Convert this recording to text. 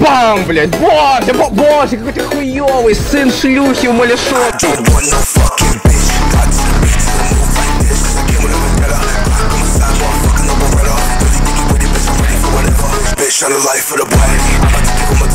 Бам, блядь, боже, боже, какой ты хуёвый, сын шлюхи у малешок. Shine a light for the boy. I'm a